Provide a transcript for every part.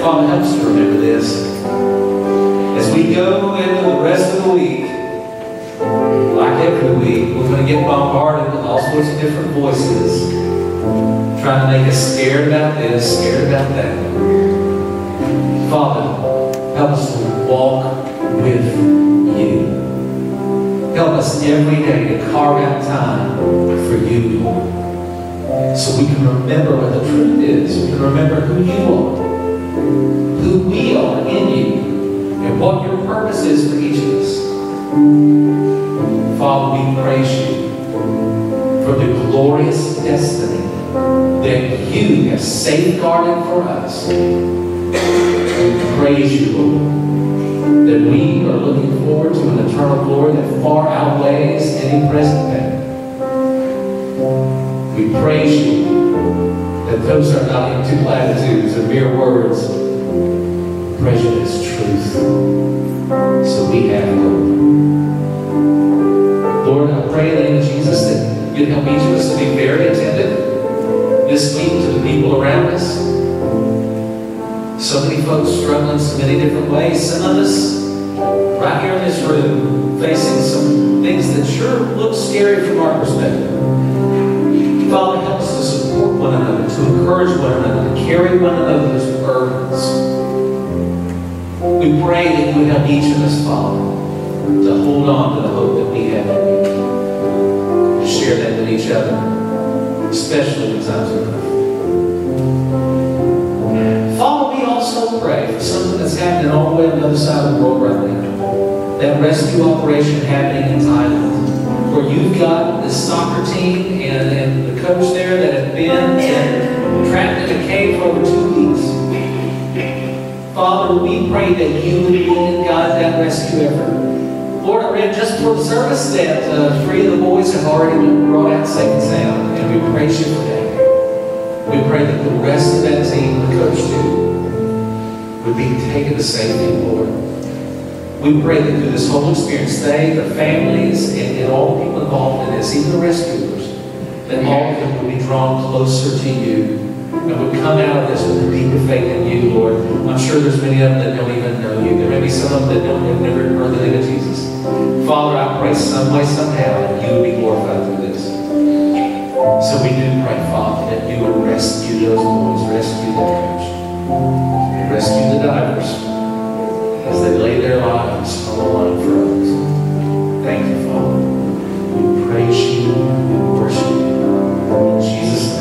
Father, help us to remember this. As we go into the rest of the week, like every week, we're going to get bombarded with all sorts of different voices trying to make us scared about this, scared about that. Father, help us to walk with you. Help us every day to carve out time for you, Lord. So we can remember what the truth is. We can remember who you are, who we are in you, and what your purpose is for each of us. Father, we praise you for the glorious destiny that you have safeguarded for us. We praise you, Lord, that we are looking forward to an eternal glory that far outweighs any present pain. We praise you that those are not empty platitudes or mere words. Prejudice, truth. So we have hope. Lord, I pray that in Jesus that you'd help each of us to be very attentive this week to the people around us. So many folks struggling so many different ways. Some of us right here in this room facing some things that sure look scary from our perspective. Encourage one another, to carry one another's burdens. We pray that you would help each of us, Father, to hold on to the hope that we have in you, to share that with each other, especially in times of life. Father, we also pray for something that's happening all the way on the other side of the world right now. That rescue operation happening in Thailand, where you've got this soccer team and, and the coach there that have been trapped in a cave for over two weeks. Father, we pray that you would and guide that rescue effort. Lord, I read just for the service that uh, three of the boys have already been brought out safe and sound, and we praise you for that. We pray that the rest of that team, the coach too, would be taken to safety, Lord. We pray that through this whole experience, they, the families, and, and all the people involved in this, even the rescuers, that all of them would be drawn closer to you and would come out of this with a deeper faith in you, Lord. I'm sure there's many of them that don't even know you. There may be some of them that don't have never heard the name of Jesus. Father, I pray some way, somehow, that you would be glorified through this. So we do pray, Father, that you would rescue those boys, rescue the coach, rescue the divers as they lay their lives on the line for us. Thank you, Father. We praise you, we worship you. In Jesus' name,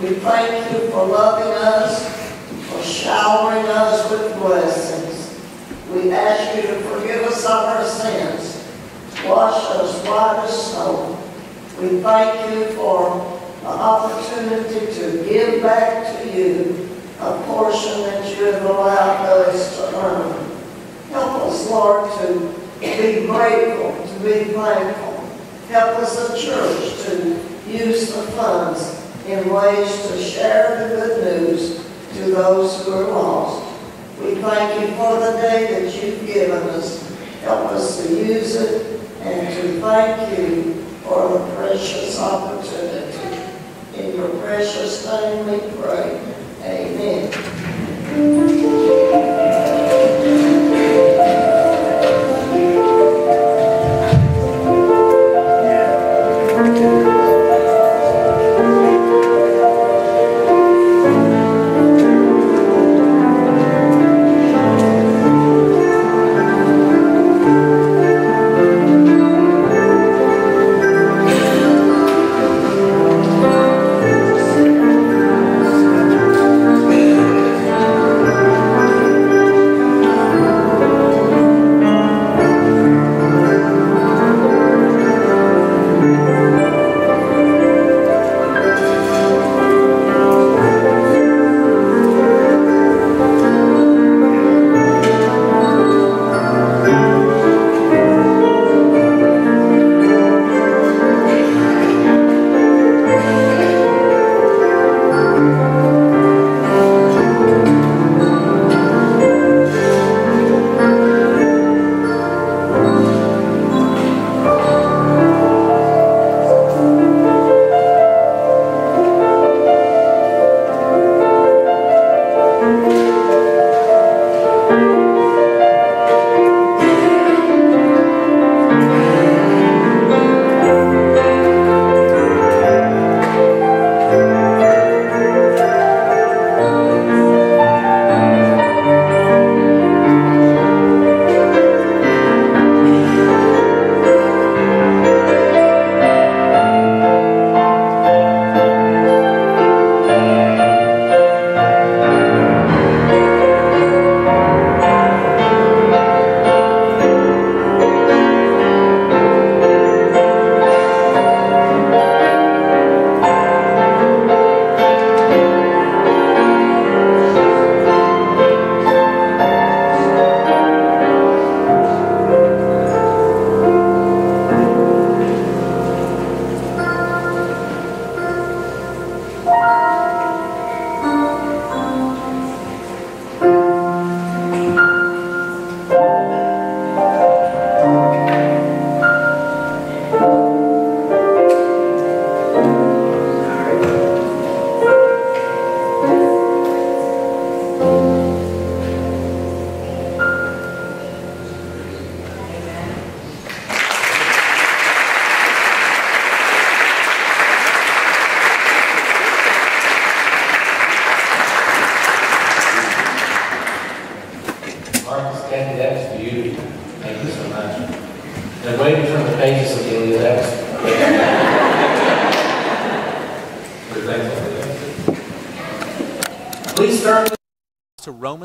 We thank you for loving us, for showering us with blessings. We ask you to forgive us of our sins, wash us white as snow. We thank you for the opportunity to give back to you a portion that you have allowed us to earn. Help us, Lord, to be grateful, to be thankful. Help us, a church, to use the funds in ways to share the good news to those who are lost. We thank you for the day that you've given us. Help us to use it and to thank you for the precious opportunity. In your precious name we pray. Amen.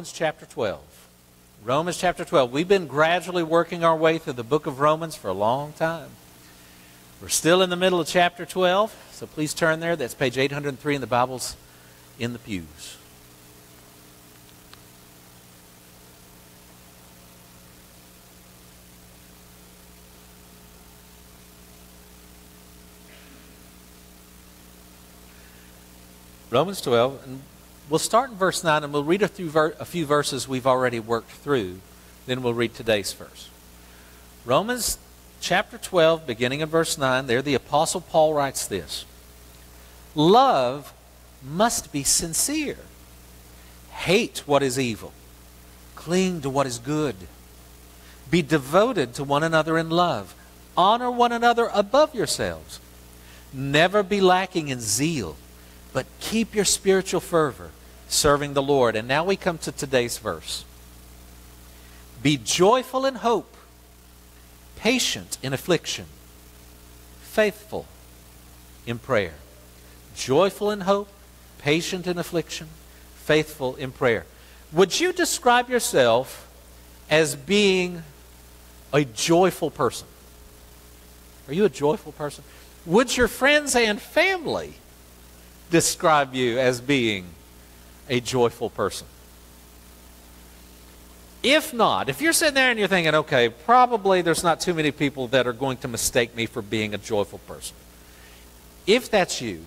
Romans chapter 12. Romans chapter 12. We've been gradually working our way through the book of Romans for a long time. We're still in the middle of chapter 12, so please turn there. That's page 803 in the Bibles in the pews. Romans 12, and We'll start in verse 9 and we'll read a few, a few verses we've already worked through. Then we'll read today's verse. Romans chapter 12, beginning in verse 9, there the Apostle Paul writes this Love must be sincere. Hate what is evil. Cling to what is good. Be devoted to one another in love. Honor one another above yourselves. Never be lacking in zeal but keep your spiritual fervor serving the Lord. And now we come to today's verse. Be joyful in hope, patient in affliction, faithful in prayer. Joyful in hope, patient in affliction, faithful in prayer. Would you describe yourself as being a joyful person? Are you a joyful person? Would your friends and family describe you as being a joyful person? If not, if you're sitting there and you're thinking, okay, probably there's not too many people that are going to mistake me for being a joyful person. If that's you,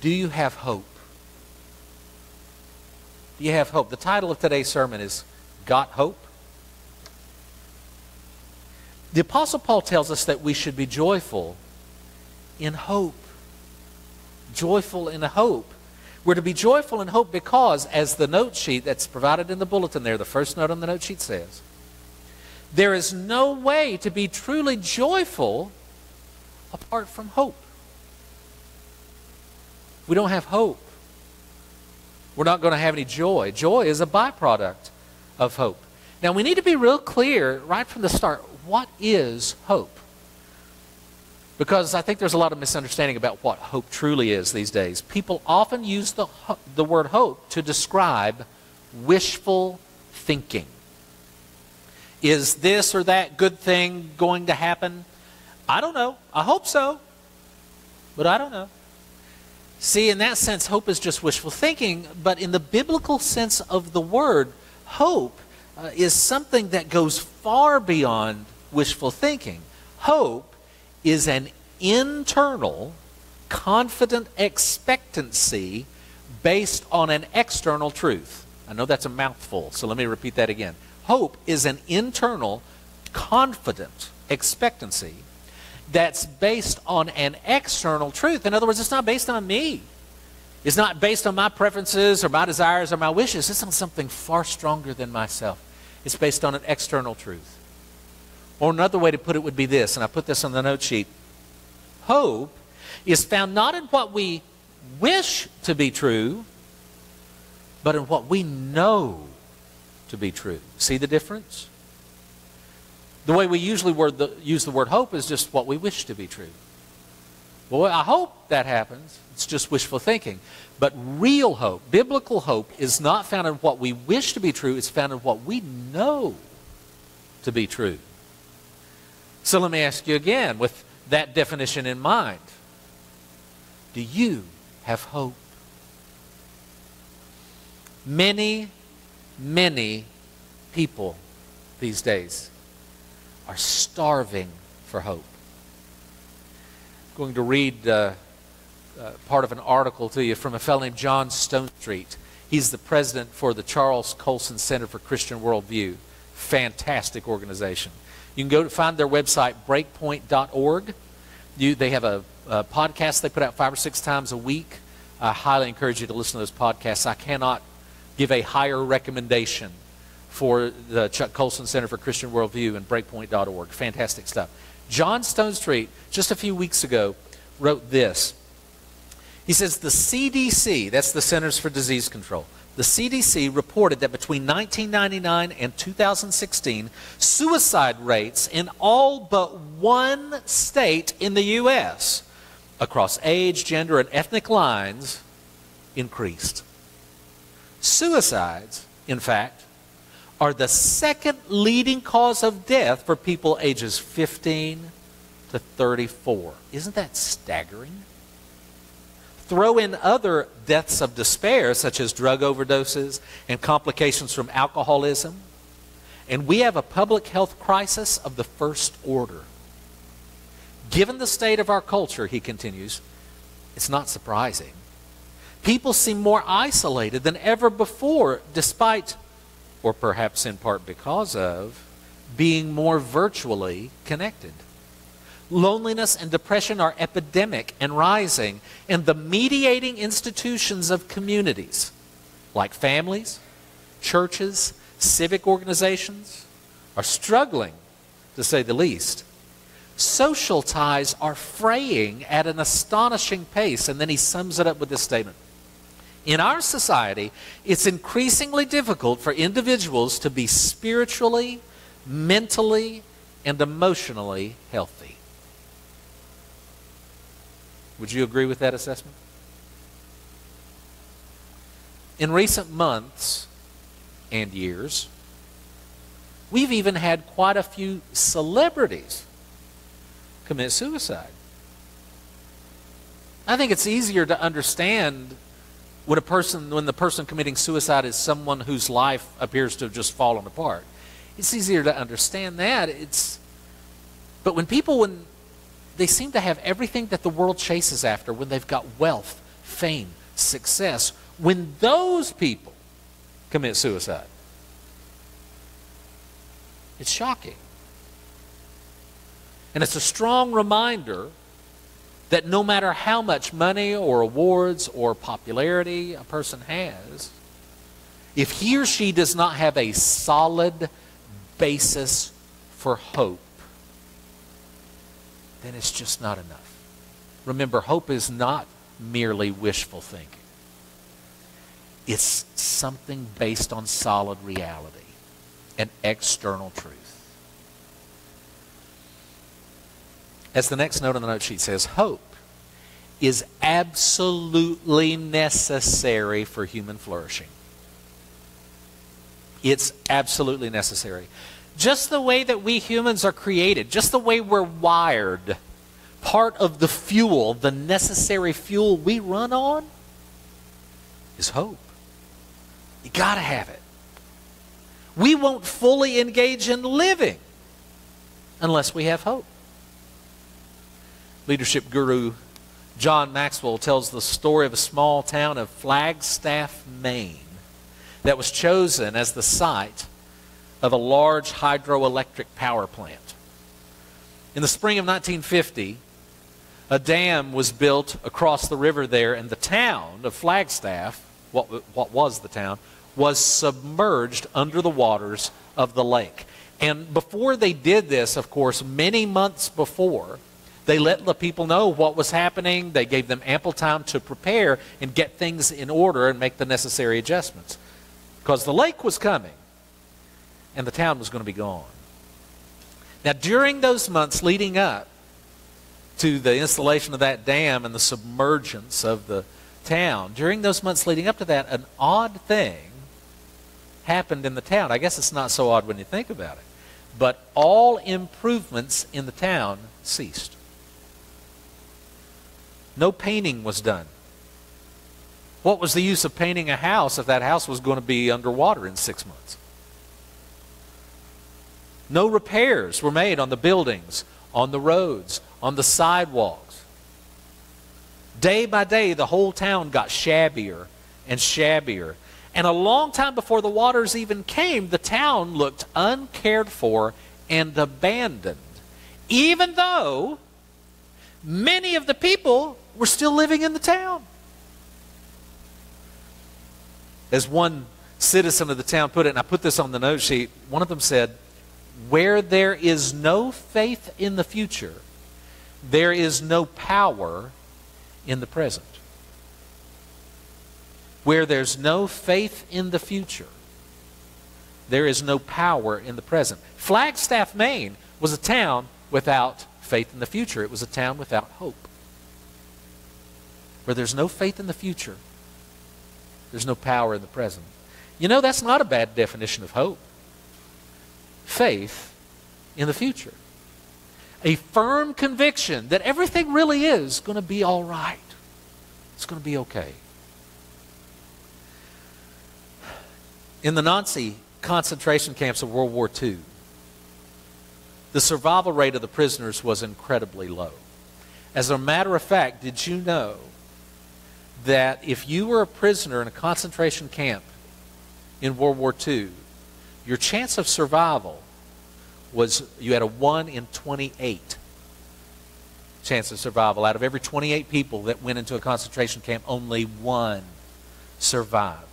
do you have hope? Do you have hope? The title of today's sermon is Got Hope? The Apostle Paul tells us that we should be joyful in hope. Joyful in hope. We're to be joyful in hope because, as the note sheet that's provided in the bulletin there, the first note on the note sheet says, there is no way to be truly joyful apart from hope. We don't have hope. We're not going to have any joy. Joy is a byproduct of hope. Now, we need to be real clear right from the start what is hope? Because I think there's a lot of misunderstanding about what hope truly is these days. People often use the, the word hope to describe wishful thinking. Is this or that good thing going to happen? I don't know. I hope so. But I don't know. See, in that sense, hope is just wishful thinking. But in the biblical sense of the word, hope uh, is something that goes far beyond wishful thinking. Hope is an internal, confident expectancy based on an external truth. I know that's a mouthful, so let me repeat that again. Hope is an internal, confident expectancy that's based on an external truth. In other words, it's not based on me. It's not based on my preferences or my desires or my wishes. It's on something far stronger than myself. It's based on an external truth. Or another way to put it would be this, and I put this on the note sheet. Hope is found not in what we wish to be true, but in what we know to be true. See the difference? The way we usually word the, use the word hope is just what we wish to be true. Well, I hope that happens. It's just wishful thinking. But real hope, biblical hope, is not found in what we wish to be true, it's found in what we know to be true. So let me ask you again, with that definition in mind do you have hope? Many, many people these days are starving for hope. I'm going to read uh, uh, part of an article to you from a fellow named John Stonestreet. He's the president for the Charles Colson Center for Christian Worldview. Fantastic organization. You can go to find their website, breakpoint.org. You, they have a, a podcast they put out five or six times a week. I highly encourage you to listen to those podcasts. I cannot give a higher recommendation for the Chuck Colson Center for Christian Worldview and breakpoint.org. Fantastic stuff. John Stonestreet, just a few weeks ago, wrote this. He says, The CDC, that's the Centers for Disease Control, the CDC reported that between 1999 and 2016, suicide rates in all but one state in the U.S. across age, gender, and ethnic lines increased. Suicides, in fact, are the second leading cause of death for people ages 15 to 34. Isn't that staggering? Throw in other deaths of despair, such as drug overdoses and complications from alcoholism, and we have a public health crisis of the first order. Given the state of our culture, he continues, it's not surprising. People seem more isolated than ever before, despite, or perhaps in part because of, being more virtually connected. Loneliness and depression are epidemic and rising, and the mediating institutions of communities, like families, churches, civic organizations, are struggling, to say the least. Social ties are fraying at an astonishing pace, and then he sums it up with this statement. In our society, it's increasingly difficult for individuals to be spiritually, mentally, and emotionally healthy. Would you agree with that assessment? In recent months and years, we've even had quite a few celebrities commit suicide. I think it's easier to understand when a person when the person committing suicide is someone whose life appears to have just fallen apart. It's easier to understand that. It's but when people when they seem to have everything that the world chases after when they've got wealth, fame, success, when those people commit suicide. It's shocking. And it's a strong reminder that no matter how much money or awards or popularity a person has, if he or she does not have a solid basis for hope, then it's just not enough. Remember, hope is not merely wishful thinking. It's something based on solid reality and external truth. As the next note on the note sheet says, hope is absolutely necessary for human flourishing. It's absolutely necessary. Just the way that we humans are created, just the way we're wired, part of the fuel, the necessary fuel we run on, is hope. You got to have it. We won't fully engage in living unless we have hope leadership guru John Maxwell tells the story of a small town of Flagstaff, Maine, that was chosen as the site of a large hydroelectric power plant. In the spring of 1950, a dam was built across the river there, and the town of Flagstaff, what, what was the town, was submerged under the waters of the lake. And before they did this, of course, many months before, they let the people know what was happening. They gave them ample time to prepare and get things in order and make the necessary adjustments. Because the lake was coming and the town was going to be gone. Now, during those months leading up to the installation of that dam and the submergence of the town, during those months leading up to that, an odd thing happened in the town. I guess it's not so odd when you think about it. But all improvements in the town ceased. No painting was done. What was the use of painting a house if that house was going to be underwater in six months? No repairs were made on the buildings, on the roads, on the sidewalks. Day by day, the whole town got shabbier and shabbier. And a long time before the waters even came, the town looked uncared for and abandoned, even though many of the people were still living in the town. As one citizen of the town put it, and I put this on the note sheet, one of them said, Where there is no faith in the future, there is no power in the present. Where there's no faith in the future, there is no power in the present. Flagstaff, Maine was a town without faith in the future, it was a town without hope where there's no faith in the future, there's no power in the present. You know, that's not a bad definition of hope. Faith in the future. A firm conviction that everything really is going to be all right. It's going to be okay. In the Nazi concentration camps of World War II, the survival rate of the prisoners was incredibly low. As a matter of fact, did you know that if you were a prisoner in a concentration camp in World War II, your chance of survival was you had a 1 in 28 chance of survival. Out of every 28 people that went into a concentration camp, only one survived.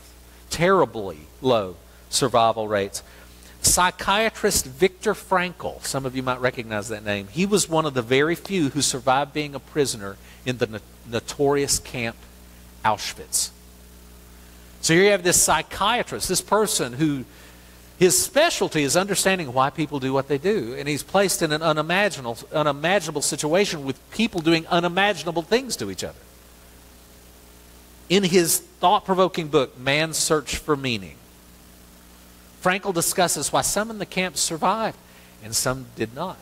Terribly low survival rates. Psychiatrist Viktor Frankl, some of you might recognize that name, he was one of the very few who survived being a prisoner in the no- notorious camp Auschwitz. So here you have this psychiatrist, this person who His specialty is understanding why people do what they do. And he's placed in an unimaginable, unimaginable situation with people doing unimaginable things to each other. In his thought provoking book, Man's Search for Meaning, Frankl discusses why some in the camp survived and some did not.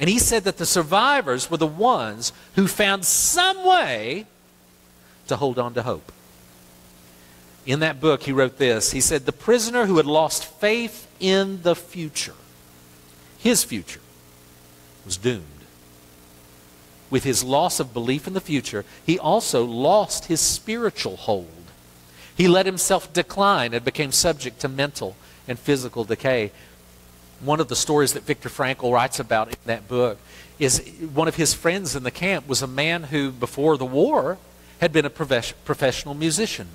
And he said that the survivors were the ones who found some way to hold on to hope. In that book, he wrote this. He said, The prisoner who had lost faith in the future, his future, was doomed. With his loss of belief in the future, he also lost his spiritual hold. He let himself decline and became subject to mental and physical decay. One of the stories that Viktor Frankl writes about in that book is one of his friends in the camp was a man who, before the war, had been a professional musician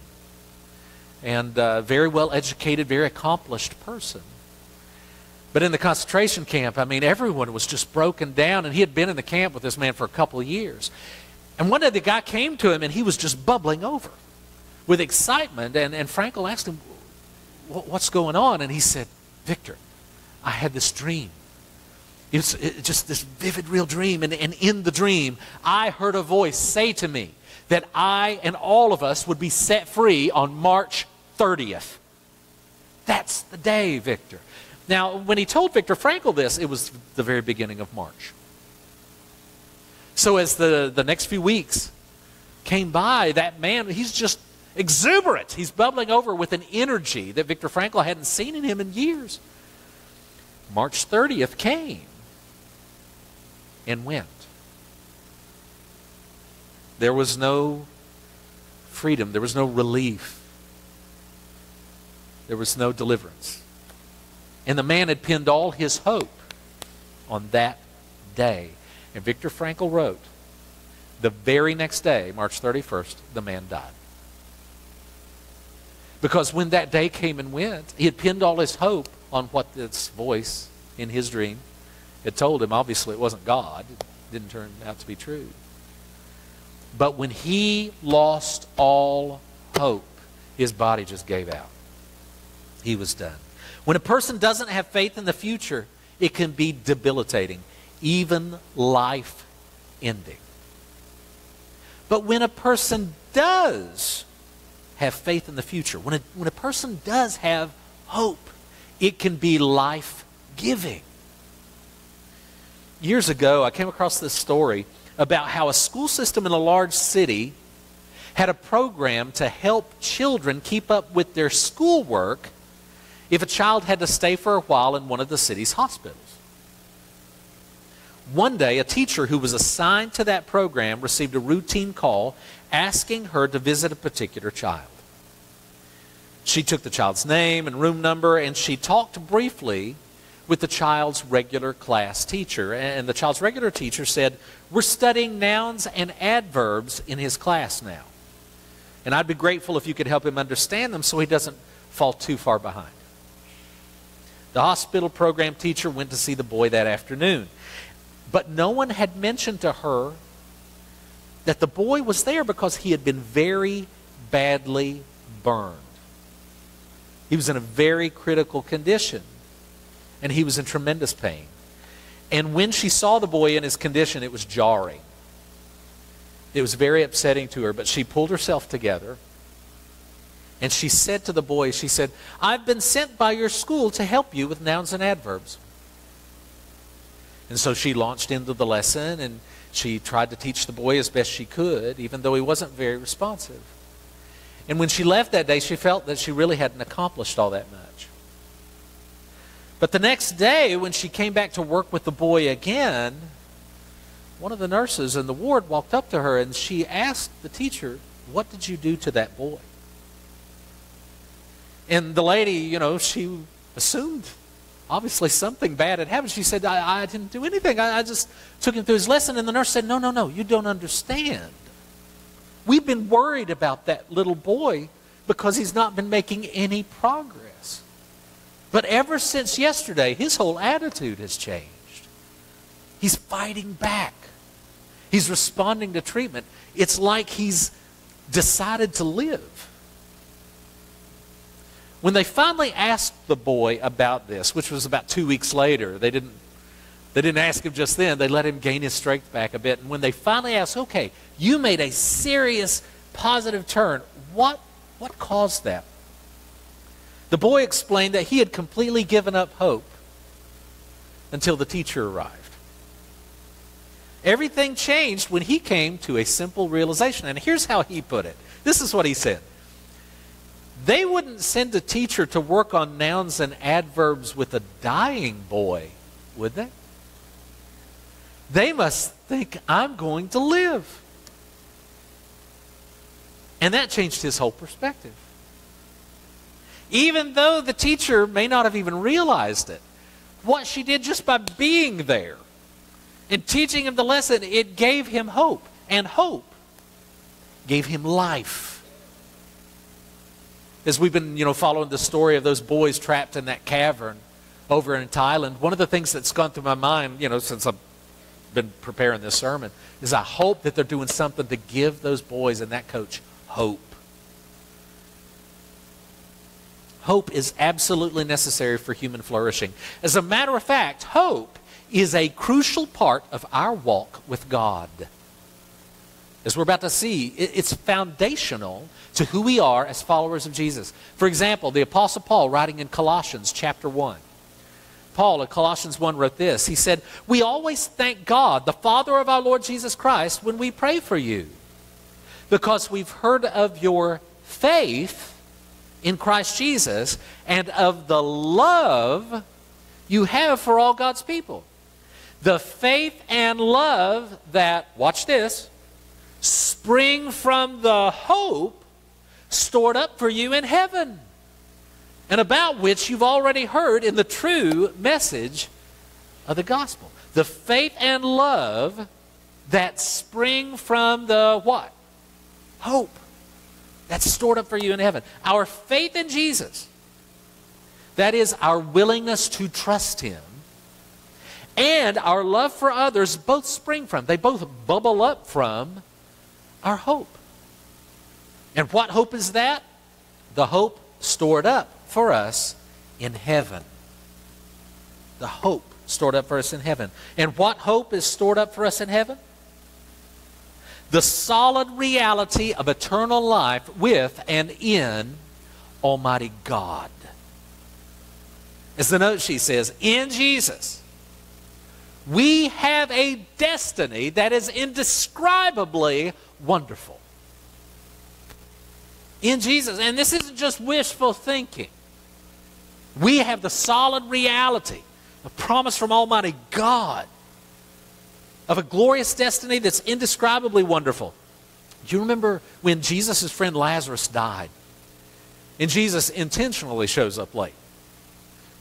and uh, very well educated, very accomplished person. But in the concentration camp, I mean, everyone was just broken down, and he had been in the camp with this man for a couple of years. And one day the guy came to him, and he was just bubbling over with excitement. And, and Frankl asked him, What's going on? And he said, Victor, I had this dream. It's it, just this vivid, real dream. And, and in the dream, I heard a voice say to me, that I and all of us would be set free on March 30th. That's the day, Victor. Now, when he told Viktor Frankl this, it was the very beginning of March. So as the, the next few weeks came by, that man, he's just exuberant. He's bubbling over with an energy that Viktor Frankl hadn't seen in him in years. March 30th came and went. There was no freedom, there was no relief, there was no deliverance. And the man had pinned all his hope on that day. And Viktor Frankl wrote, the very next day, March 31st, the man died. Because when that day came and went, he had pinned all his hope on what this voice in his dream had told him. Obviously, it wasn't God, it didn't turn out to be true. But when he lost all hope, his body just gave out. He was done. When a person doesn't have faith in the future, it can be debilitating, even life ending. But when a person does have faith in the future, when a, when a person does have hope, it can be life giving. Years ago, I came across this story about how a school system in a large city had a program to help children keep up with their schoolwork if a child had to stay for a while in one of the city's hospitals. One day, a teacher who was assigned to that program received a routine call asking her to visit a particular child. She took the child's name and room number and she talked briefly with the child's regular class teacher. And the child's regular teacher said, We're studying nouns and adverbs in his class now. And I'd be grateful if you could help him understand them so he doesn't fall too far behind. The hospital program teacher went to see the boy that afternoon. But no one had mentioned to her that the boy was there because he had been very badly burned. He was in a very critical condition and he was in tremendous pain. And when she saw the boy in his condition, it was jarring. It was very upsetting to her, but she pulled herself together and she said to the boy, She said, I've been sent by your school to help you with nouns and adverbs. And so she launched into the lesson and she tried to teach the boy as best she could, even though he wasn't very responsive. And when she left that day, she felt that she really hadn't accomplished all that much. But the next day, when she came back to work with the boy again, one of the nurses in the ward walked up to her and she asked the teacher, What did you do to that boy? And the lady, you know, she assumed obviously something bad had happened. She said, I, I didn't do anything. I, I just took him through his lesson. And the nurse said, No, no, no, you don't understand. We've been worried about that little boy because he's not been making any progress. But ever since yesterday, his whole attitude has changed. He's fighting back. He's responding to treatment. It's like he's decided to live. When they finally asked the boy about this, which was about two weeks later, they didn't, they didn't ask him just then. They let him gain his strength back a bit. And when they finally asked, okay, you made a serious positive turn, what, what caused that? The boy explained that he had completely given up hope until the teacher arrived. Everything changed when he came to a simple realization. And here's how he put it this is what he said They wouldn't send a teacher to work on nouns and adverbs with a dying boy, would they? They must think I'm going to live. And that changed his whole perspective. Even though the teacher may not have even realized it, what she did just by being there and teaching him the lesson, it gave him hope. And hope gave him life. As we've been, you know, following the story of those boys trapped in that cavern over in Thailand, one of the things that's gone through my mind, you know, since I've been preparing this sermon, is I hope that they're doing something to give those boys and that coach hope. Hope is absolutely necessary for human flourishing. As a matter of fact, hope is a crucial part of our walk with God. As we're about to see, it's foundational to who we are as followers of Jesus. For example, the Apostle Paul, writing in Colossians chapter 1, Paul in Colossians 1 wrote this. He said, We always thank God, the Father of our Lord Jesus Christ, when we pray for you, because we've heard of your faith in Christ Jesus and of the love you have for all God's people. The faith and love that, watch this, spring from the hope stored up for you in heaven, and about which you've already heard in the true message of the gospel. The faith and love that spring from the what? Hope. That's stored up for you in heaven. Our faith in Jesus, that is our willingness to trust Him, and our love for others both spring from, they both bubble up from our hope. And what hope is that? The hope stored up for us in heaven. The hope stored up for us in heaven. And what hope is stored up for us in heaven? The solid reality of eternal life with and in Almighty God. As the note she says, in Jesus, we have a destiny that is indescribably wonderful. In Jesus, and this isn't just wishful thinking. We have the solid reality, a promise from Almighty God of a glorious destiny that's indescribably wonderful. Do you remember when Jesus' friend Lazarus died? And Jesus intentionally shows up late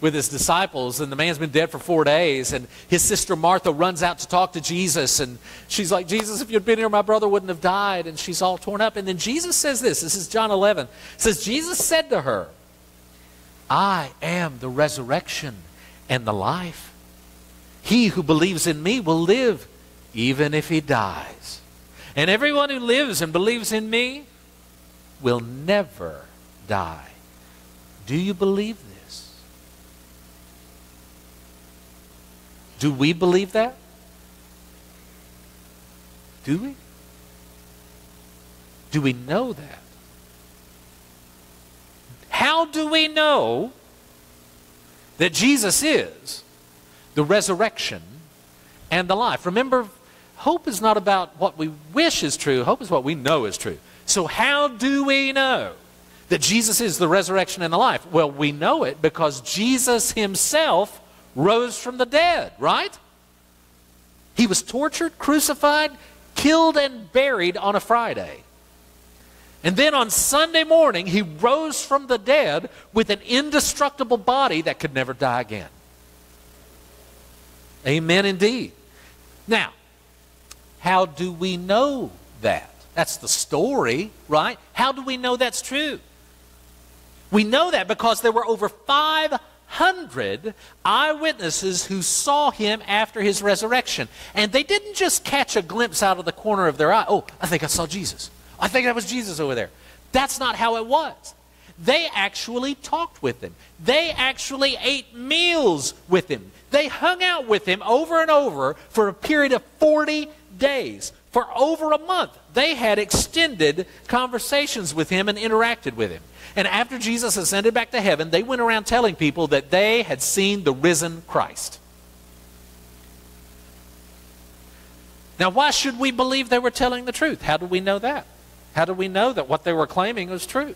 with his disciples, and the man's been dead for four days, and his sister Martha runs out to talk to Jesus, and she's like, Jesus, if you'd been here, my brother wouldn't have died, and she's all torn up. And then Jesus says this, this is John 11, says, Jesus said to her, I am the resurrection and the life. He who believes in me will live even if he dies. And everyone who lives and believes in me will never die. Do you believe this? Do we believe that? Do we? Do we know that? How do we know that Jesus is the resurrection and the life? Remember hope is not about what we wish is true, hope is what we know is true. So, how do we know that Jesus is the resurrection and the life? Well, we know it because Jesus himself rose from the dead, right? He was tortured, crucified, killed, and buried on a Friday. And then on Sunday morning, he rose from the dead with an indestructible body that could never die again. Amen, indeed. Now, how do we know that? That's the story, right? How do we know that's true? We know that because there were over 500 eyewitnesses who saw him after his resurrection. And they didn't just catch a glimpse out of the corner of their eye. Oh, I think I saw Jesus. I think that was Jesus over there. That's not how it was. They actually talked with him. They actually ate meals with him. They hung out with him over and over for a period of 40 days. For over a month, they had extended conversations with him and interacted with him. And after Jesus ascended back to heaven, they went around telling people that they had seen the risen Christ. Now, why should we believe they were telling the truth? How do we know that? How do we know that what they were claiming was true?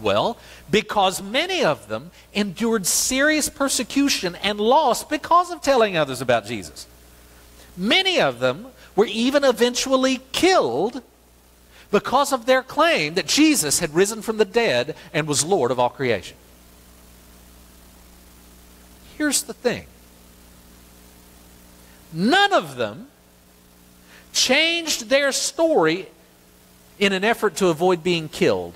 Well, because many of them endured serious persecution and loss because of telling others about Jesus. Many of them were even eventually killed because of their claim that Jesus had risen from the dead and was Lord of all creation. Here's the thing none of them changed their story in an effort to avoid being killed.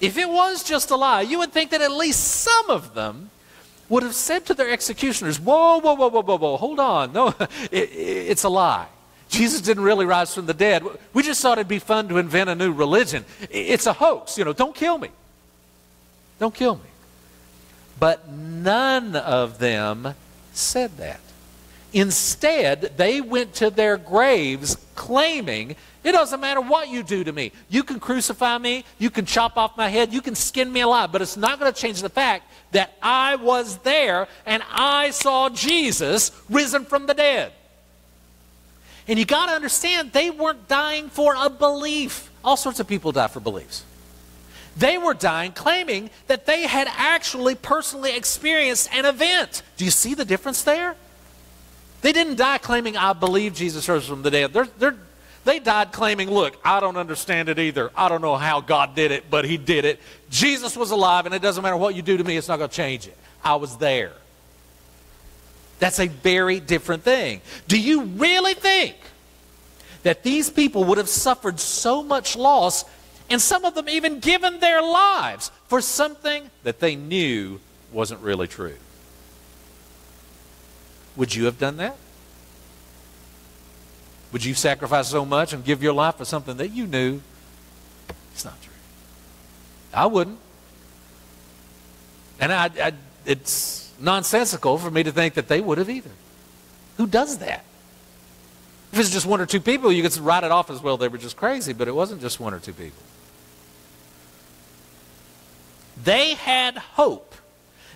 If it was just a lie, you would think that at least some of them would have said to their executioners, Whoa, whoa, whoa, whoa, whoa, whoa, hold on. No, it, it, it's a lie. Jesus didn't really rise from the dead. We just thought it'd be fun to invent a new religion. It's a hoax. You know, don't kill me. Don't kill me. But none of them said that. Instead, they went to their graves claiming, it doesn't matter what you do to me. You can crucify me, you can chop off my head, you can skin me alive, but it's not going to change the fact that I was there and I saw Jesus risen from the dead. And you got to understand, they weren't dying for a belief. All sorts of people die for beliefs. They were dying claiming that they had actually personally experienced an event. Do you see the difference there? They didn't die claiming, I believe Jesus rose from the dead. They're, they're, they died claiming, look, I don't understand it either. I don't know how God did it, but He did it. Jesus was alive, and it doesn't matter what you do to me, it's not going to change it. I was there. That's a very different thing. Do you really think that these people would have suffered so much loss, and some of them even given their lives for something that they knew wasn't really true? Would you have done that? Would you sacrifice so much and give your life for something that you knew it's not true? I wouldn't. And I, I, it's nonsensical for me to think that they would have either. Who does that? If it's just one or two people, you could write it off as well, they were just crazy, but it wasn't just one or two people. They had hope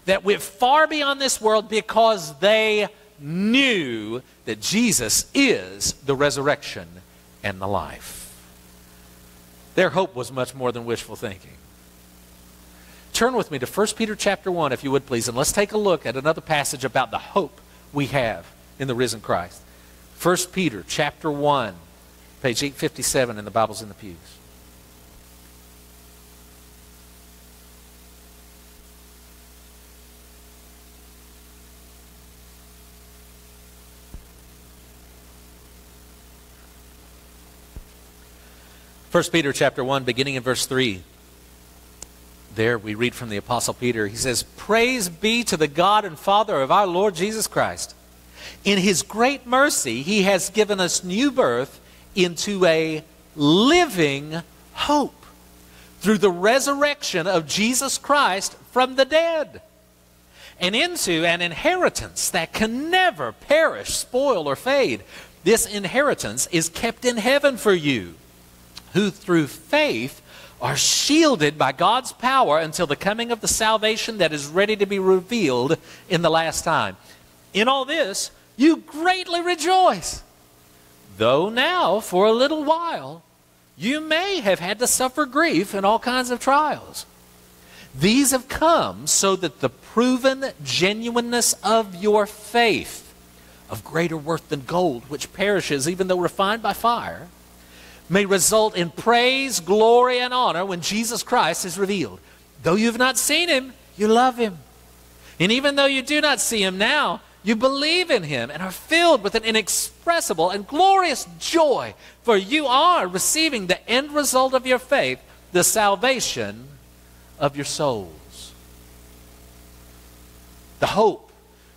that went far beyond this world because they knew that Jesus is the resurrection and the life. Their hope was much more than wishful thinking. Turn with me to 1 Peter chapter 1 if you would please and let's take a look at another passage about the hope we have in the risen Christ. 1 Peter chapter 1 page 857 in the Bibles in the pews. 1 Peter chapter 1 beginning in verse 3. There we read from the apostle Peter. He says, "Praise be to the God and Father of our Lord Jesus Christ. In his great mercy he has given us new birth into a living hope through the resurrection of Jesus Christ from the dead." and into an inheritance that can never perish, spoil, or fade. This inheritance is kept in heaven for you who through faith are shielded by God's power until the coming of the salvation that is ready to be revealed in the last time. In all this, you greatly rejoice, though now, for a little while, you may have had to suffer grief in all kinds of trials. These have come so that the proven genuineness of your faith, of greater worth than gold, which perishes even though refined by fire, may result in praise, glory, and honor when Jesus Christ is revealed. Though you've not seen him, you love him. And even though you do not see him now, you believe in him and are filled with an inexpressible and glorious joy, for you are receiving the end result of your faith, the salvation of your souls. The hope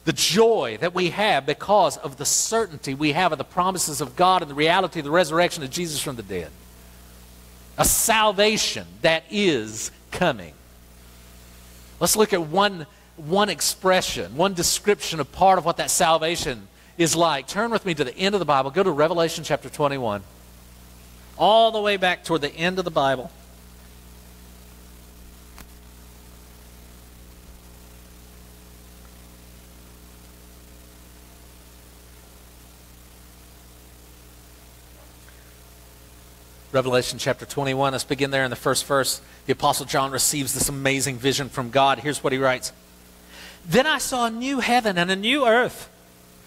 the joy that we have because of the certainty we have of the promises of God and the reality of the resurrection of Jesus from the dead. a salvation that is coming. Let's look at one, one expression, one description of part of what that salvation is like. Turn with me to the end of the Bible. Go to Revelation chapter 21. All the way back toward the end of the Bible. Revelation chapter 21. Let's begin there in the first verse. The Apostle John receives this amazing vision from God. Here's what he writes Then I saw a new heaven and a new earth.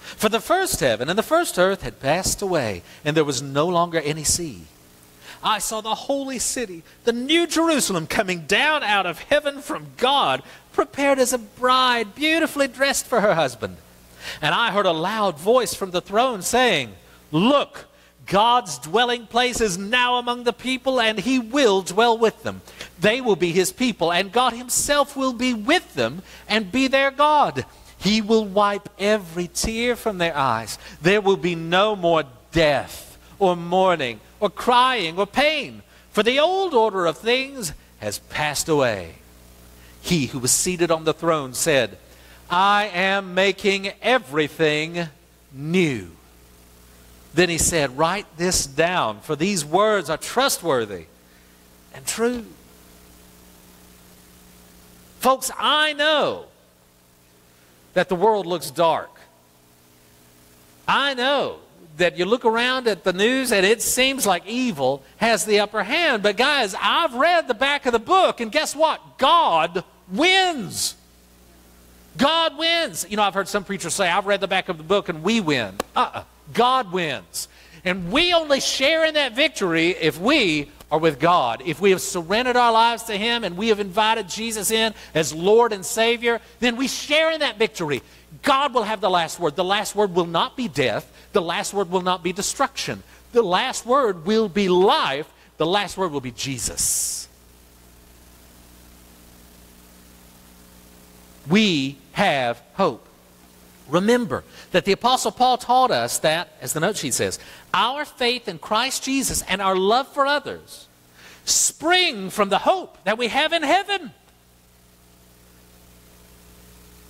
For the first heaven and the first earth had passed away, and there was no longer any sea. I saw the holy city, the new Jerusalem, coming down out of heaven from God, prepared as a bride, beautifully dressed for her husband. And I heard a loud voice from the throne saying, Look, God's dwelling place is now among the people, and he will dwell with them. They will be his people, and God himself will be with them and be their God. He will wipe every tear from their eyes. There will be no more death, or mourning, or crying, or pain, for the old order of things has passed away. He who was seated on the throne said, I am making everything new. Then he said, Write this down, for these words are trustworthy and true. Folks, I know that the world looks dark. I know that you look around at the news and it seems like evil has the upper hand. But guys, I've read the back of the book, and guess what? God wins. God wins. You know, I've heard some preachers say, I've read the back of the book and we win. Uh uh God wins. And we only share in that victory if we are with God. If we have surrendered our lives to Him and we have invited Jesus in as Lord and Savior, then we share in that victory. God will have the last word. The last word will not be death, the last word will not be destruction. The last word will be life, the last word will be Jesus. We have hope. Remember that the Apostle Paul taught us that, as the note sheet says, our faith in Christ Jesus and our love for others spring from the hope that we have in heaven.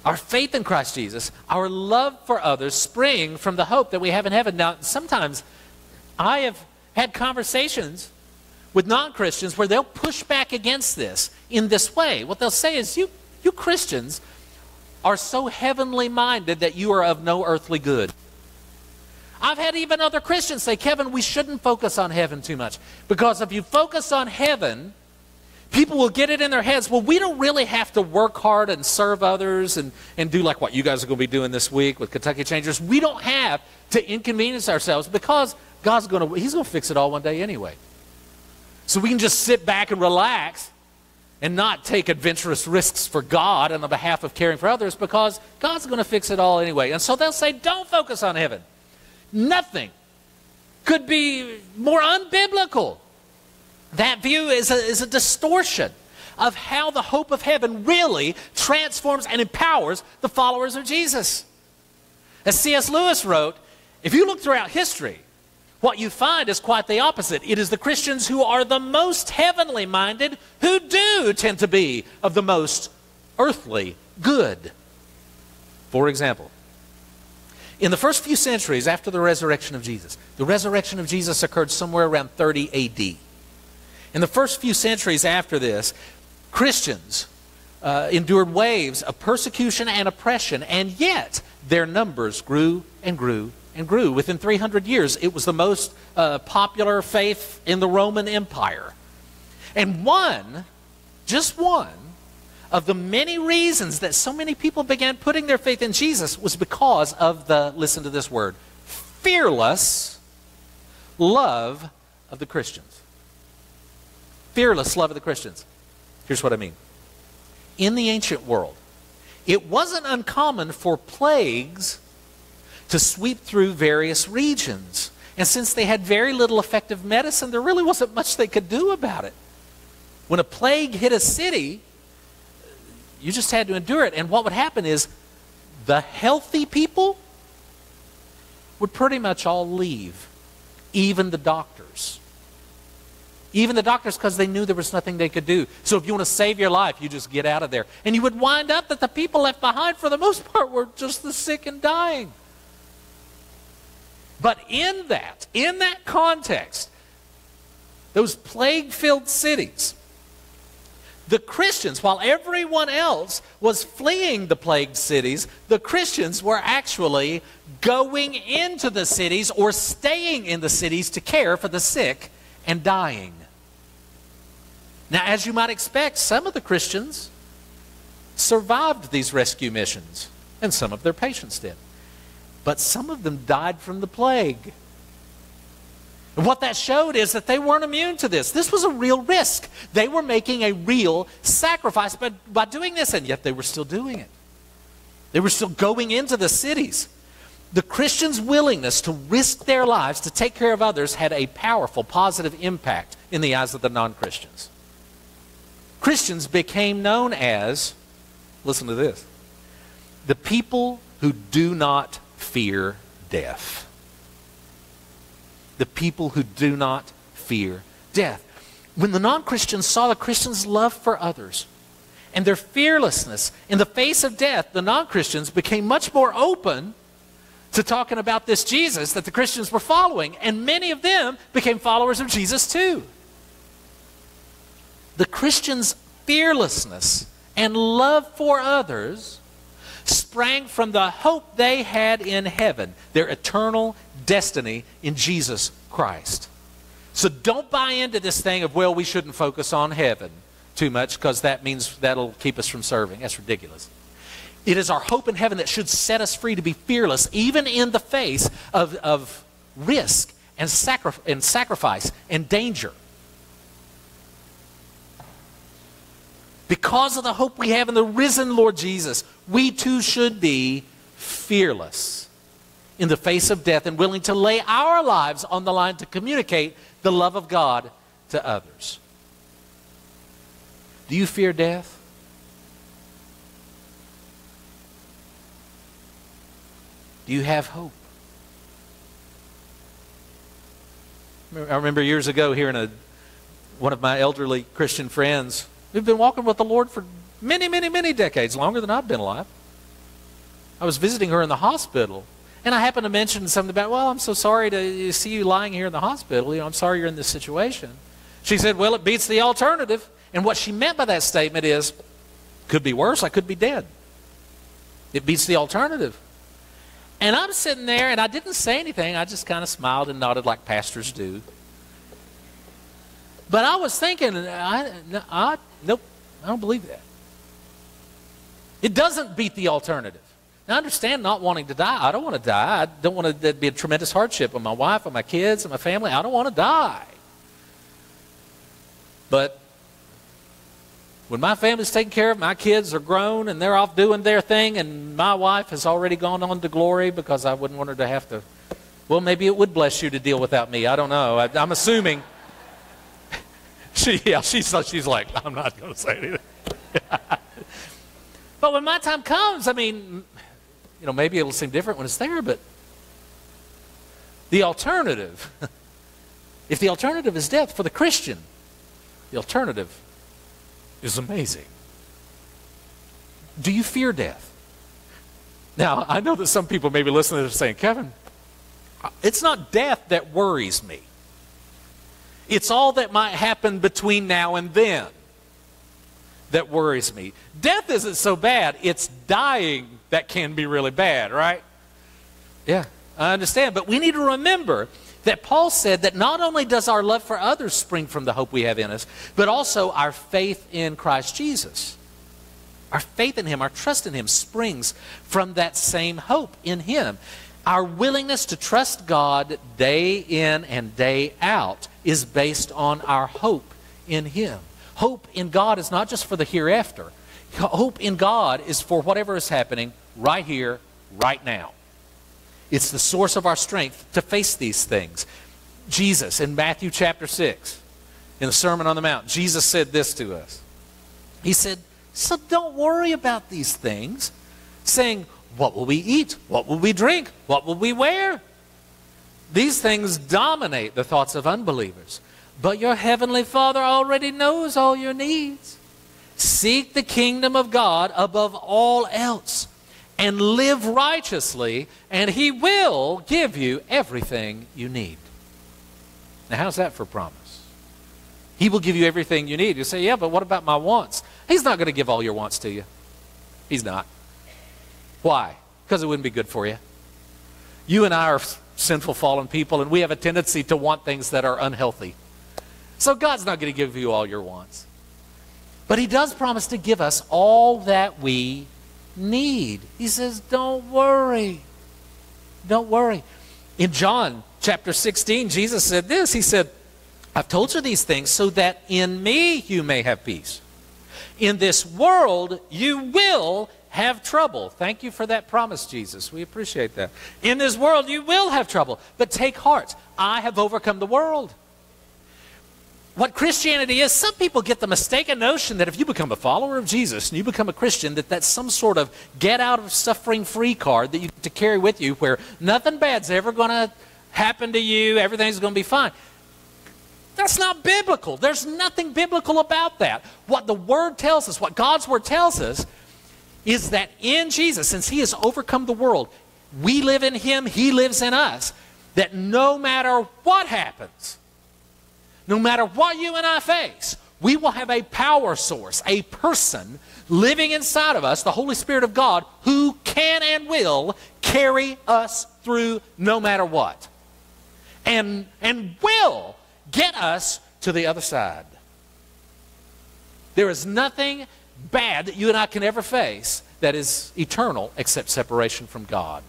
Our faith in Christ Jesus, our love for others spring from the hope that we have in heaven. Now, sometimes I have had conversations with non Christians where they'll push back against this in this way. What they'll say is, You, you Christians are so heavenly minded that you are of no earthly good. I've had even other Christians say, Kevin, we shouldn't focus on heaven too much. Because if you focus on heaven, people will get it in their heads, well, we don't really have to work hard and serve others and, and do like what you guys are going to be doing this week with Kentucky Changers. We don't have to inconvenience ourselves because God's going to, He's going to fix it all one day anyway. So we can just sit back and relax and not take adventurous risks for God on the behalf of caring for others because God's going to fix it all anyway. And so they'll say, don't focus on heaven. Nothing could be more unbiblical. That view is a, is a distortion of how the hope of heaven really transforms and empowers the followers of Jesus. As C.S. Lewis wrote, if you look throughout history, what you find is quite the opposite. It is the Christians who are the most heavenly minded who do tend to be of the most earthly good. For example, in the first few centuries after the resurrection of Jesus, the resurrection of Jesus occurred somewhere around 30 AD. In the first few centuries after this, Christians uh, endured waves of persecution and oppression, and yet their numbers grew and grew and grew. Within 300 years, it was the most uh, popular faith in the Roman Empire. And one, just one, of the many reasons that so many people began putting their faith in Jesus was because of the, listen to this word, fearless love of the Christians. Fearless love of the Christians. Here's what I mean. In the ancient world, it wasn't uncommon for plagues to sweep through various regions. And since they had very little effective medicine, there really wasn't much they could do about it. When a plague hit a city, you just had to endure it. And what would happen is the healthy people would pretty much all leave, even the doctors. Even the doctors, because they knew there was nothing they could do. So if you want to save your life, you just get out of there. And you would wind up that the people left behind, for the most part, were just the sick and dying. But in that, in that context, those plague filled cities, the Christians, while everyone else was fleeing the plagued cities, the Christians were actually going into the cities or staying in the cities to care for the sick and dying. Now, as you might expect, some of the Christians survived these rescue missions, and some of their patients did. But some of them died from the plague. And what that showed is that they weren't immune to this. This was a real risk. They were making a real sacrifice by, by doing this, and yet they were still doing it. They were still going into the cities. The Christians' willingness to risk their lives to take care of others had a powerful positive impact in the eyes of the non Christians. Christians became known as, listen to this, the people who do not fear death the people who do not fear death. When the non Christians saw the Christians' love for others and their fearlessness in the face of death, the non Christians became much more open to talking about this Jesus that the Christians were following, and many of them became followers of Jesus too. The Christians' fearlessness and love for others sprang from the hope they had in heaven, their eternal destiny in Jesus Christ. So don't buy into this thing of, well, we shouldn't focus on heaven too much because that means that'll keep us from serving. That's ridiculous. It is our hope in heaven that should set us free to be fearless, even in the face of, of risk and, sacri- and sacrifice and danger. Because of the hope we have in the risen Lord Jesus, we too should be fearless in the face of death and willing to lay our lives on the line to communicate the love of God to others. Do you fear death? Do you have hope? I remember years ago hearing a, one of my elderly Christian friends who've been walking with the Lord for many, many, many decades, longer than I've been alive. I was visiting her in the hospital, and I happened to mention something about, well, I'm so sorry to see you lying here in the hospital. You know, I'm sorry you're in this situation. She said, well, it beats the alternative. And what she meant by that statement is, could be worse, I could be dead. It beats the alternative. And I'm sitting there, and I didn't say anything. I just kind of smiled and nodded like pastors do. But I was thinking, I, I, nope, I don't believe that. It doesn't beat the alternative. Now, I understand not wanting to die. I don't want to die. I don't want to be a tremendous hardship on my wife, on my kids, on my family. I don't want to die. But when my family's taken care of, my kids are grown and they're off doing their thing, and my wife has already gone on to glory because I wouldn't want her to have to. Well, maybe it would bless you to deal without me. I don't know. I, am assuming. she, yeah, she's, she's like, I'm not going to say anything. but when my time comes, I mean, you know, maybe it'll seem different when it's there, but the alternative, if the alternative is death for the Christian, the alternative is amazing. Do you fear death? Now, I know that some people may be listening to this saying, Kevin, it's not death that worries me. It's all that might happen between now and then that worries me. Death isn't so bad, it's dying that can be really bad, right? Yeah, I understand. But we need to remember that Paul said that not only does our love for others spring from the hope we have in us, but also our faith in Christ Jesus. Our faith in Him, our trust in Him springs from that same hope in Him. Our willingness to trust God day in and day out is based on our hope in Him. Hope in God is not just for the hereafter. Hope in God is for whatever is happening right here, right now. It's the source of our strength to face these things. Jesus in Matthew chapter 6, in the Sermon on the Mount, Jesus said this to us. He said, So don't worry about these things, saying, What will we eat? What will we drink? What will we wear? These things dominate the thoughts of unbelievers. But your heavenly Father already knows all your needs. Seek the kingdom of God above all else and live righteously, and He will give you everything you need. Now, how's that for promise? He will give you everything you need. You say, yeah, but what about my wants? He's not going to give all your wants to you. He's not. Why? Because it wouldn't be good for you. You and I are sinful, fallen people, and we have a tendency to want things that are unhealthy. So God's not going to give you all your wants. But He does promise to give us all that we need. He says, Don't worry. Don't worry. In John chapter 16, Jesus said this He said, I've told you these things so that in me you may have peace. In this world you will have trouble. Thank you for that promise, Jesus. We appreciate that. In this world you will have trouble, but take heart. I have overcome the world what Christianity is, some people get the mistaken notion that if you become a follower of Jesus and you become a Christian, that that's some sort of get out of suffering free card that you get to carry with you where nothing bad's ever going to happen to you, everything's going to be fine. That's not biblical. There's nothing biblical about that. What the Word tells us, what God's Word tells us, is that in Jesus, since He has overcome the world, we live in Him, He lives in us, that no matter what happens, no matter what you and I face, we will have a power source, a person living inside of us, the Holy Spirit of God, who can and will carry us through no matter what. And, and will get us to the other side. There is nothing bad that you and I can ever face that is eternal except separation from God.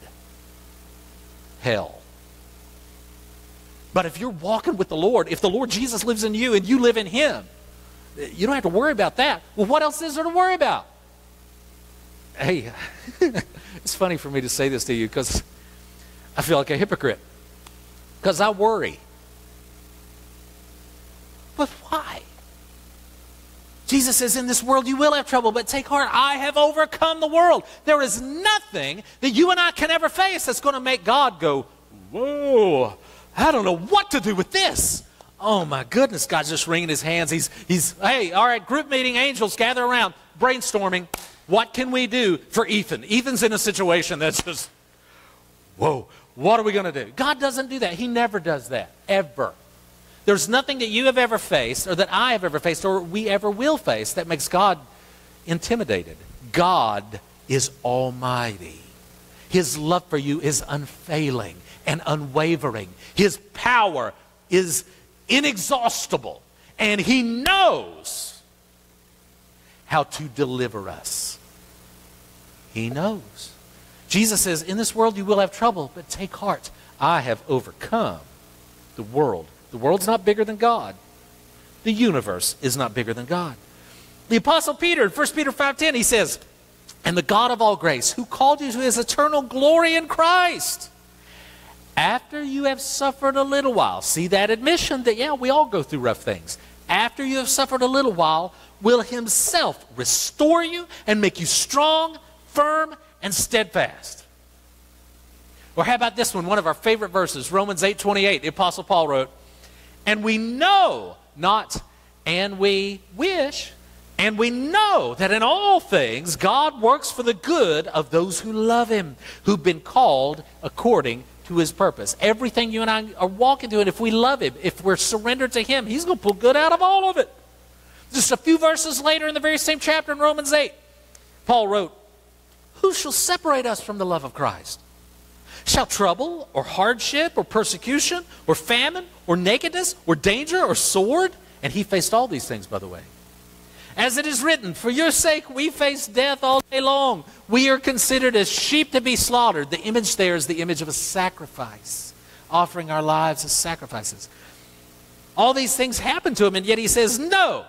Hell. But if you're walking with the Lord, if the Lord Jesus lives in you and you live in Him, you don't have to worry about that. Well, what else is there to worry about? Hey, it's funny for me to say this to you because I feel like a hypocrite. Because I worry. But why? Jesus says, In this world you will have trouble, but take heart, I have overcome the world. There is nothing that you and I can ever face that's going to make God go, Whoa, I don't know what to do with this. Oh my goodness, God's just wringing his hands. He's, he's, hey, all right, group meeting, angels, gather around, brainstorming. What can we do for Ethan? Ethan's in a situation that's just, whoa, what are we going to do? God doesn't do that. He never does that, ever. There's nothing that you have ever faced, or that I have ever faced, or we ever will face that makes God intimidated. God is almighty. His love for you is unfailing and unwavering. His power is inexhaustible, and He knows how to deliver us. He knows. Jesus says, In this world you will have trouble, but take heart. I have overcome the world. The world's not bigger than God. The universe is not bigger than God. The Apostle Peter in 1 Peter 5.10, he says, And the God of all grace, who called you to his eternal glory in Christ, after you have suffered a little while, see that admission that, yeah, we all go through rough things. After you have suffered a little while, will himself restore you and make you strong, firm, and steadfast. Or how about this one, one of our favorite verses, Romans 8:28. the Apostle Paul wrote, And we know, not and we wish, and we know that in all things God works for the good of those who love him, who've been called according to his purpose. Everything you and I are walking through, and if we love him, if we're surrendered to him, he's going to pull good out of all of it. Just a few verses later in the very same chapter in Romans 8, Paul wrote, Who shall separate us from the love of Christ? Shall trouble or hardship or persecution or famine or nakedness or danger or sword? And he faced all these things, by the way. As it is written, For your sake we face death all day long. We are considered as sheep to be slaughtered. The image there is the image of a sacrifice, offering our lives as sacrifices. All these things happen to him, and yet he says, No.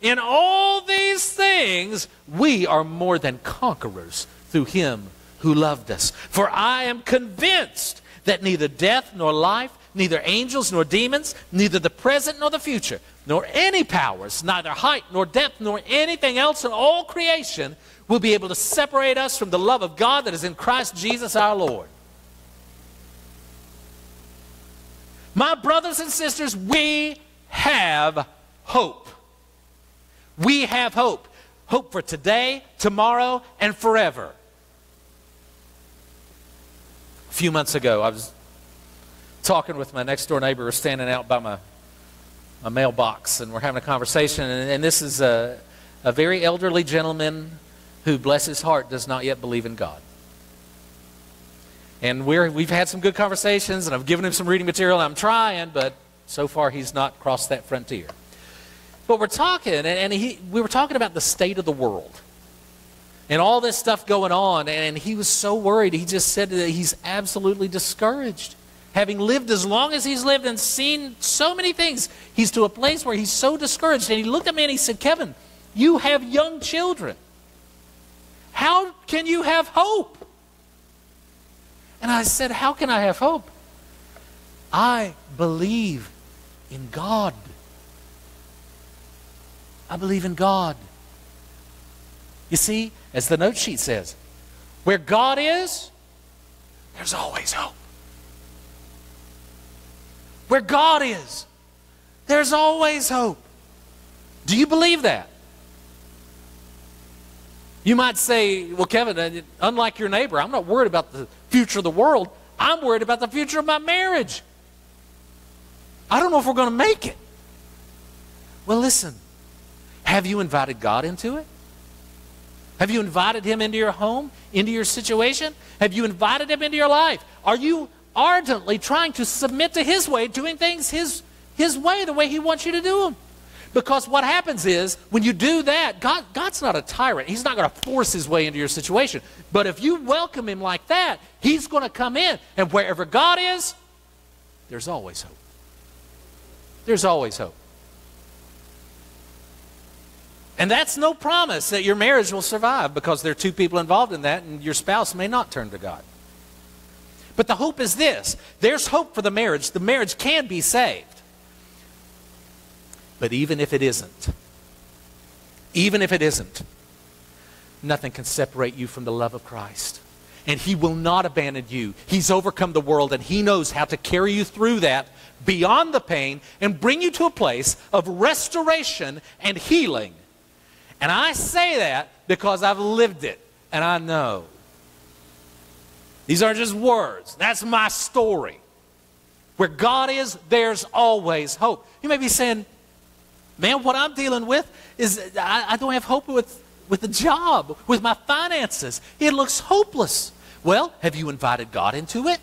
In all these things, we are more than conquerors through him who loved us. For I am convinced that neither death nor life, neither angels nor demons, neither the present nor the future, nor any powers, neither height nor depth, nor anything else in all creation will be able to separate us from the love of God that is in Christ Jesus our Lord. My brothers and sisters, we have hope. We have hope. Hope for today, tomorrow, and forever. A few months ago, I was talking with my next door neighbor. Standing out by my, my mailbox, and we're having a conversation. And, and this is a, a very elderly gentleman who, bless his heart, does not yet believe in God. And we're, we've had some good conversations, and I've given him some reading material, and I'm trying, but so far he's not crossed that frontier. But we're talking, and, and he, we were talking about the state of the world and all this stuff going on, and he was so worried. He just said that he's absolutely discouraged. Having lived as long as he's lived and seen so many things, he's to a place where he's so discouraged. And he looked at me and he said, Kevin, you have young children. How can you have hope? And I said, How can I have hope? I believe in God. I believe in God. You see, as the note sheet says, where God is, there's always hope. Where God is, there's always hope. Do you believe that? You might say, well, Kevin, uh, unlike your neighbor, I'm not worried about the future of the world. I'm worried about the future of my marriage. I don't know if we're going to make it. Well, listen, have you invited God into it? Have you invited Him into your home, into your situation? Have you invited Him into your life? Are you ardently trying to submit to His way, doing things His, His way, the way He wants you to do them? Because what happens is, when you do that, God, God's not a tyrant. He's not going to force his way into your situation. But if you welcome him like that, he's going to come in. And wherever God is, there's always hope. There's always hope. And that's no promise that your marriage will survive because there are two people involved in that and your spouse may not turn to God. But the hope is this there's hope for the marriage. The marriage can be saved. But even if it isn't, even if it isn't, nothing can separate you from the love of Christ. And He will not abandon you. He's overcome the world and He knows how to carry you through that beyond the pain and bring you to a place of restoration and healing. And I say that because I've lived it and I know. These aren't just words, that's my story. Where God is, there's always hope. You may be saying, Man, what I'm dealing with is I, I don't have hope with, with the job, with my finances. It looks hopeless. Well, have you invited God into it?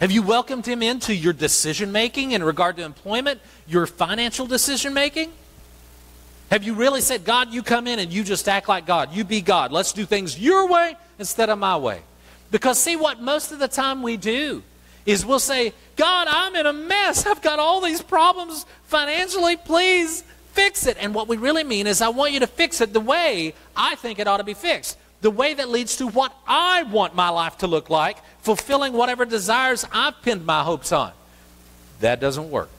Have you welcomed Him into your decision making in regard to employment, your financial decision making? Have you really said, God, you come in and you just act like God? You be God. Let's do things your way instead of my way. Because, see, what most of the time we do is we'll say, God, I'm in a mess. I've got all these problems financially. Please fix it. And what we really mean is, I want you to fix it the way I think it ought to be fixed. The way that leads to what I want my life to look like, fulfilling whatever desires I've pinned my hopes on. That doesn't work.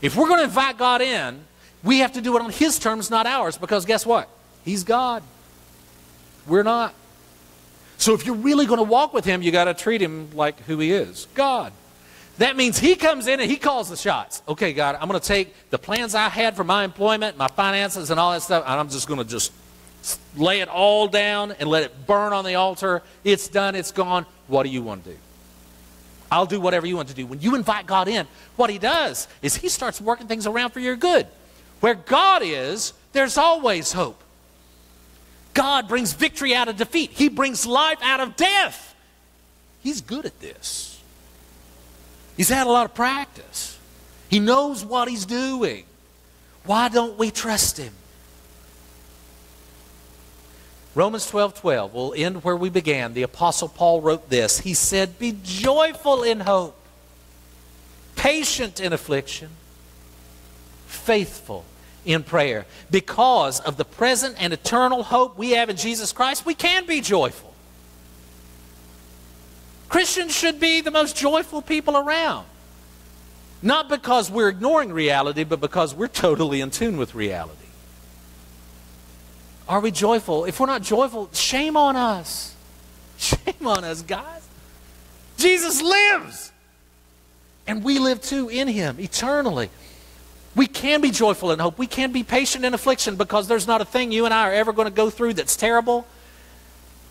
If we're going to invite God in, we have to do it on His terms, not ours, because guess what? He's God. We're not. So if you're really going to walk with him, you got to treat him like who he is God. That means he comes in and he calls the shots. Okay, God, I'm going to take the plans I had for my employment, my finances, and all that stuff, and I'm just going to just lay it all down and let it burn on the altar. It's done, it's gone. What do you want to do? I'll do whatever you want to do. When you invite God in, what he does is he starts working things around for your good. Where God is, there's always hope. God brings victory out of defeat, He brings life out of death. He's good at this. He's had a lot of practice. He knows what he's doing. Why don't we trust him? Romans 12 12. We'll end where we began. The Apostle Paul wrote this. He said, Be joyful in hope, patient in affliction, faithful in prayer. Because of the present and eternal hope we have in Jesus Christ, we can be joyful. Christians should be the most joyful people around. Not because we're ignoring reality, but because we're totally in tune with reality. Are we joyful? If we're not joyful, shame on us. Shame on us, guys. Jesus lives. And we live too in Him eternally. We can be joyful in hope. We can be patient in affliction because there's not a thing you and I are ever going to go through that's terrible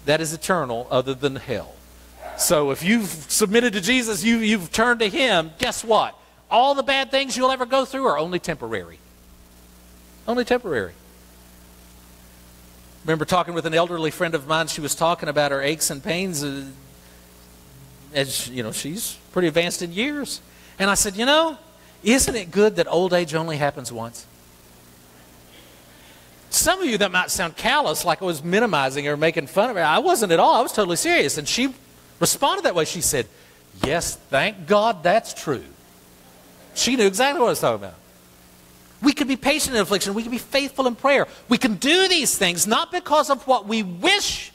that is eternal other than hell. So if you've submitted to Jesus, you, you've turned to Him, guess what? All the bad things you'll ever go through are only temporary. Only temporary. Remember talking with an elderly friend of mine, she was talking about her aches and pains. Uh, as you know, she's pretty advanced in years. And I said, you know, isn't it good that old age only happens once? Some of you that might sound callous, like I was minimizing or making fun of her. I wasn't at all. I was totally serious. And she responded that way. She said, Yes, thank God that's true. She knew exactly what I was talking about. We can be patient in affliction. We can be faithful in prayer. We can do these things not because of what we wish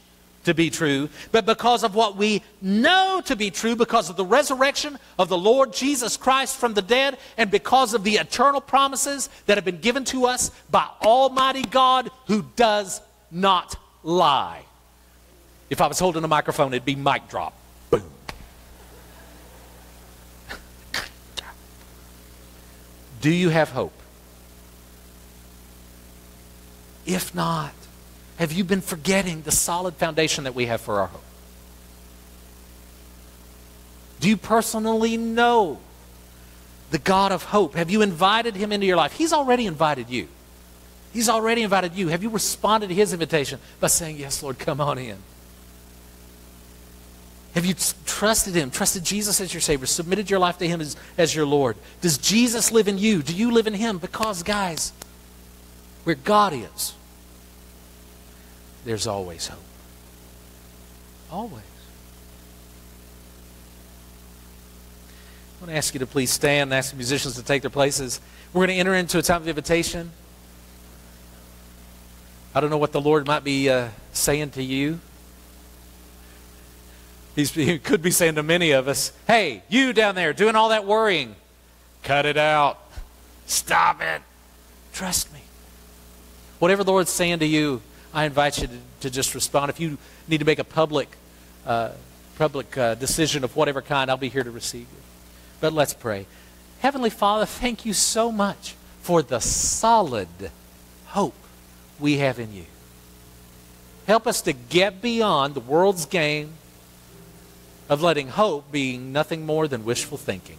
to be true, but because of what we know to be true, because of the resurrection of the Lord Jesus Christ from the dead, and because of the eternal promises that have been given to us by Almighty God who does not lie. If I was holding a microphone, it'd be mic drop. Boom. Do you have hope? If not, have you been forgetting the solid foundation that we have for our hope? Do you personally know the God of hope? Have you invited him into your life? He's already invited you. He's already invited you. Have you responded to his invitation by saying, Yes, Lord, come on in? Have you trusted him, trusted Jesus as your Savior, submitted your life to him as, as your Lord? Does Jesus live in you? Do you live in him? Because, guys, where God is, there's always hope. Always. I want to ask you to please stand and ask the musicians to take their places. We're going to enter into a time of invitation. I don't know what the Lord might be uh, saying to you. He's, he could be saying to many of us, hey, you down there doing all that worrying, cut it out. Stop it. Trust me. Whatever the Lord's saying to you, I invite you to, to just respond. If you need to make a public, uh, public uh, decision of whatever kind, I'll be here to receive you. But let's pray. Heavenly Father, thank you so much for the solid hope we have in you. Help us to get beyond the world's game of letting hope being nothing more than wishful thinking.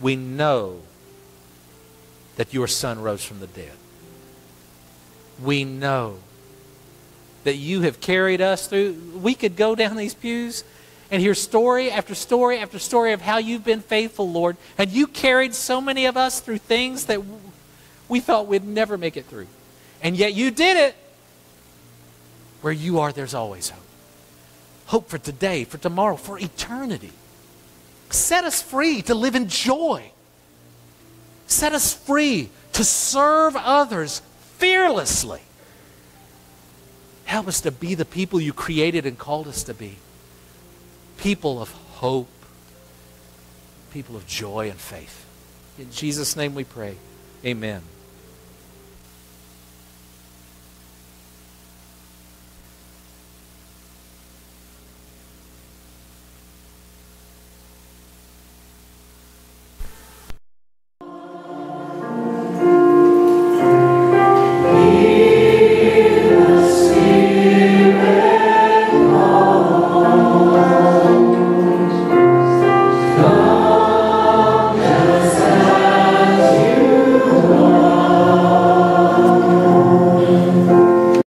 We know that your son rose from the dead we know that you have carried us through. We could go down these pews and hear story after story after story of how you've been faithful, Lord. And you carried so many of us through things that we thought we'd never make it through. And yet you did it. Where you are, there's always hope. Hope for today, for tomorrow, for eternity. Set us free to live in joy. Set us free to serve others fearlessly. Help us to be the people you created and called us to be people of hope, people of joy and faith. In Jesus' name we pray. Amen.